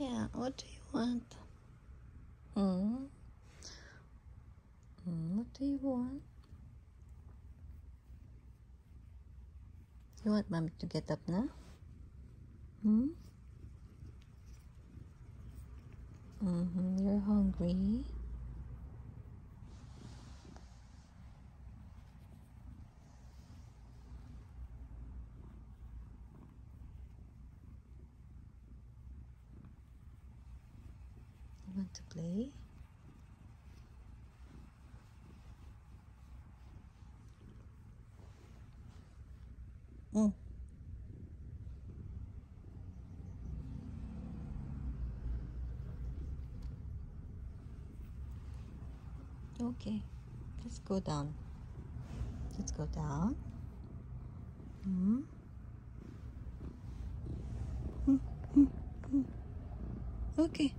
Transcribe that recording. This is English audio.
Yeah, what do you want? Hmm? Hmm, what do you want? You want mommy to get up now? Hmm? Mm-hmm, you're hungry. Want to play? Mm. Okay, let's go down. Let's go down. Hmm. Okay.